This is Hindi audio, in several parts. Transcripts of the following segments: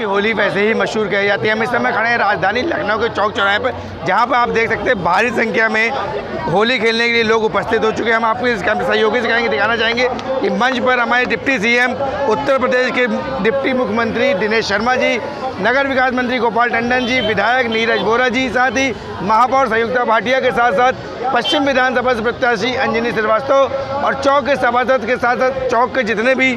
की होली वैसे ही मशहूर कही जाती है। हम इस समय खड़े हैं राजधानी लखनऊ के चौक चौराहे पर जहाँ पर आप देख सकते हैं भारी संख्या में होली खेलने के लिए लोग उपस्थित हो चुके हैं। हम आपको इस सहयोगी से कहेंगे, दिखाना चाहेंगे कि मंच पर हमारे डिप्टी सीएम, उत्तर प्रदेश के डिप्टी मुख्यमंत्री दिनेश शर्मा जी, नगर विकास मंत्री गोपाल टंडन जी, विधायक नीरज बोरा जी, साथ ही महापौर संयुक्ता भाटिया के साथ साथ पश्चिम विधानसभा प्रत्याशी अंजनी श्रीवास्तव और चौक के सभासद के साथ साथ चौक के जितने भी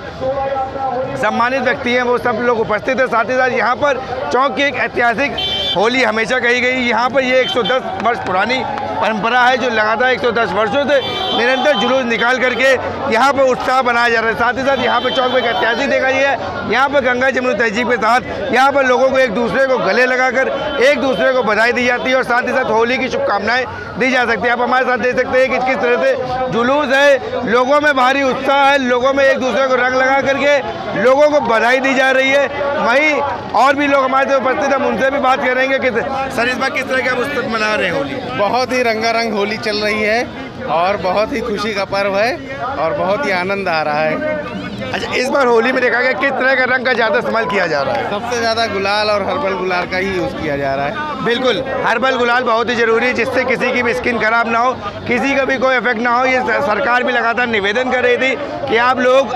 सम्मानित व्यक्ति हैं, वो सब लोग उपस्थित हैं। साथ ही साथ यहाँ पर चौक की एक ऐतिहासिक होली हमेशा कही गई। यहाँ पर ये 110 वर्ष पुरानी परंपरा है जो लगातार 110 वर्षों से निरंतर जुलूस निकाल करके यहाँ पर उत्साह बनाया जा रहा है। साथ ही साथ यहाँ पर चौक में एक ऐतिहासिक देखा गया है। यहाँ पर गंगा जमुना तहजीब के साथ यहाँ पर लोगों को एक दूसरे को गले लगाकर एक दूसरे को बधाई दी जाती है और साथ ही साथ होली की शुभकामनाएँ दी जा सकती है। आप हमारे साथ देख सकते हैं कि किस तरह से जुलूस है। लोगों में भारी उत्साह है। लोगों में एक दूसरे को रंग लगा करके लोगों को बधाई दी जा रही है। वहीं और भी लोग हमारे साथ उपस्थित हम उनसे भी बात करेंगे कि सर, इस बार किस तरह के आप उत्सव मना रहे हैं होली? बहुत ही रंगारंग होली चल रही है और बहुत ही खुशी का पर्व है और बहुत ही आनंद आ रहा है। अच्छा इस बार होली में देखा गया किस तरह का रंग का ज़्यादा इस्तेमाल किया जा रहा है? सबसे ज़्यादा गुलाल और हर्बल गुलाल का ही यूज़ किया जा रहा है। बिल्कुल। हर्बल गुलाल बहुत ही ज़रूरी है जिससे किसी की भी स्किन खराब ना हो किसी का भी कोई इफ़ेक्ट ना हो। ये सरकार भी लगातार निवेदन कर रही थी कि आप लोग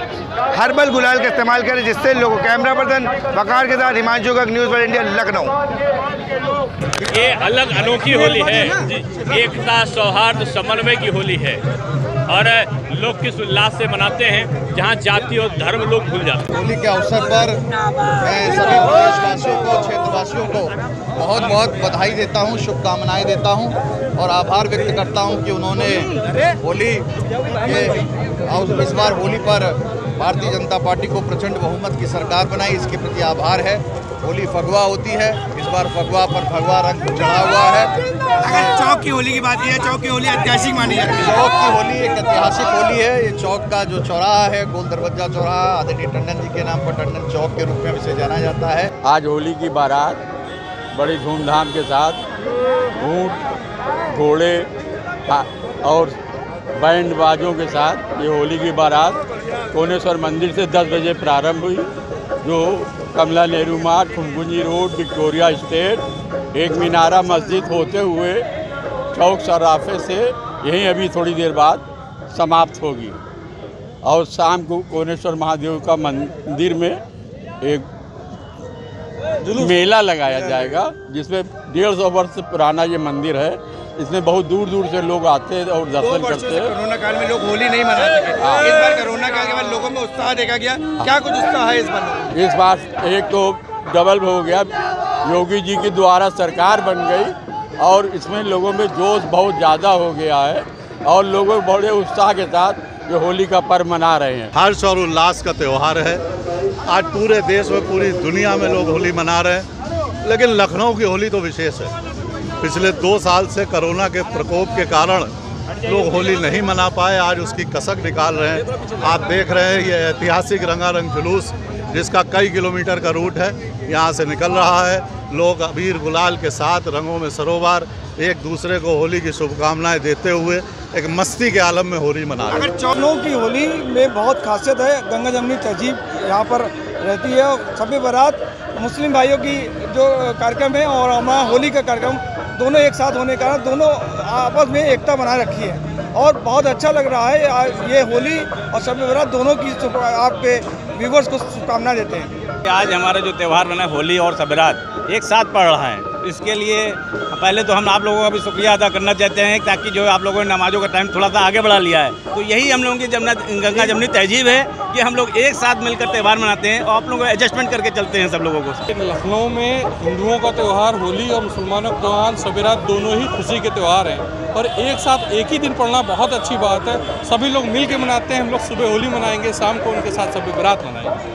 हर्बल गुलाल का इस्तेमाल करें जिससे लोगों कैमरा पर्सन वकार के साथ हिमांशु का न्यूज़ फॉर इंडिया लखनऊ। ये अलग अनोखी होली है। एकता सौहार्द समन्वय की होली है। और लोग किस उल्लास से मनाते हैं, जहाँ जाति और धर्म लोग भूल जाते हैं। होली के अवसर पर मैं सभी प्रदेशवासियों को, क्षेत्रवासियों को बहुत बहुत बधाई देता हूँ, शुभकामनाएँ देता हूँ और आभार व्यक्त करता हूँ कि उन्होंने होली इस बार होली पर भारतीय जनता पार्टी को प्रचंड बहुमत की सरकार बनाई इसके प्रति आभार है। होली फगवा होती है। इस बार फगवा पर फगवा रंग चढ़ा हुआ है। अगर चौक की होली की बात की है चौक की होली ऐतिहासिक मानी जाती है। चौक की होली एक ऐतिहासिक होली है। ये चौक का जो चौराहा है गोल दरवाज़ा चौराहा आदरणीय टंडन जी के नाम पर टंडन चौक के रूप में इसे जाना जाता है। आज होली की बारात बड़ी धूमधाम के साथ ऊँट घोड़े और बैंड बाजों के साथ ये होली की बारात कोनेश्वर मंदिर से 10 बजे प्रारंभ हुई, जो कमला नेहरू मार्ग खुमकुंजी रोड, विक्टोरिया स्टेट, एक मीनारा मस्जिद होते हुए चौक सराफे से, यहीं अभी थोड़ी देर बाद समाप्त होगी। और शाम को कोनेश्वर महादेव का मंदिर में एक मेला लगाया जाएगा, जिसमें डेढ़ सौ वर्ष पुराना ये मंदिर है। इसमें बहुत दूर दूर से लोग आते हैं और दर्शन करते हैं। कोरोना काल में लोग होली नहीं मना सके इस बार कोरोना काल के बाद लोगों में उत्साह देखा गया। क्या कुछ उत्साह है इस बार? इस बार एक तो डबल हो गया। योगी जी के द्वारा सरकार बन गई और इसमें लोगों में जोश बहुत ज़्यादा हो गया है और लोग बड़े उत्साह के साथ ये होली का पर्व मना रहे हैं। हर्ष और उल्लास का त्यौहार है। आज पूरे देश में पूरी दुनिया में लोग होली मना रहे हैं। लेकिन लखनऊ की होली तो विशेष है। पिछले दो साल से कोरोना के प्रकोप के कारण लोग होली नहीं मना पाए, आज उसकी कसक निकाल रहे हैं। आप देख रहे हैं, ये ऐतिहासिक रंगारंग जुलूस, जिसका कई किलोमीटर का रूट है, यहाँ से निकल रहा है। लोग अबीर गुलाल के साथ रंगों में सरोवर, एक दूसरे को होली की शुभकामनाएँ देते हुए एक मस्ती के आलम में होली मना रहे हैं। लखनऊ की होली में बहुत खासियत है, गंगा जमनी तहजीब यहाँ पर रहती है। सभी बारात मुस्लिम भाइयों की जो कार्यक्रम है और हमारा होली का कार्यक्रम दोनों एक साथ होने के कारण दोनों आपस में एकता बनाए रखी है। और बहुत अच्छा लग रहा है ये होली और शब बरात दोनों की आपके व्यूवर्स को शुभकामना देते हैं। आज हमारा जो त्यौहार बना होली और सबरात एक साथ पड़ रहा है। इसके लिए पहले तो हम आप लोगों का भी शुक्रिया अदा करना चाहते हैं ताकि जो आप लोगों ने नमाजों का टाइम थोड़ा सा आगे बढ़ा लिया है। तो यही हम लोगों की जमुना गंगा जमनी तहजीब है कि हम लोग एक साथ मिलकर त्यौहार मनाते हैं और आप लोगों एडजस्टमेंट करके चलते हैं सब लोगों को। लखनऊ में हिंदुओं का त्यौहार, होली और मुसलमानों का त्यौहार सबेरात दोनों ही खुशी के त्यौहार हैं। और एक साथ एक ही दिन पढ़ना बहुत अच्छी बात है। सभी लोग मिल के मनाते हैं, हम लोग सुबह होली मनाएँगे, शाम को उनके साथ सभी बारात मनाएँगे।